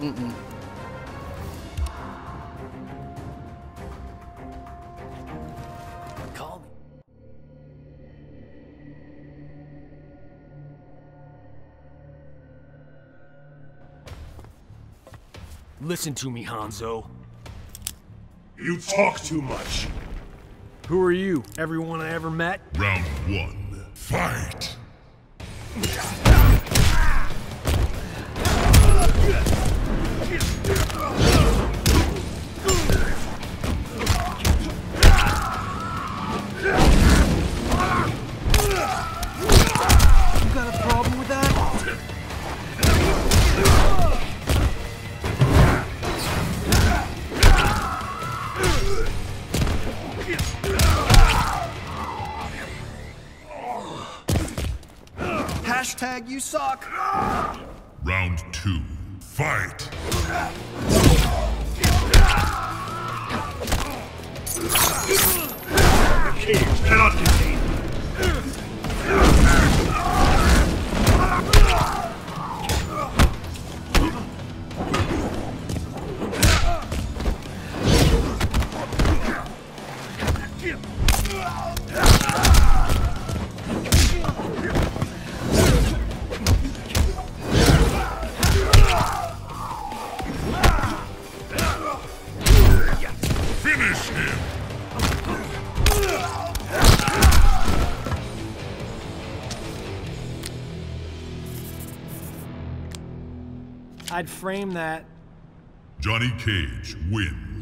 Mm-mm. Call me. Listen to me, Hanzo. You talk too much. Who are you? Everyone I ever met? Round one. Fight! Hashtag you suck. Round two. Fight! The cage cannot contain. Finish him! I'd frame that. Johnny Cage wins.